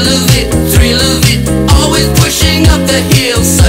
thrill of it, thrill of it, always pushing up the hill.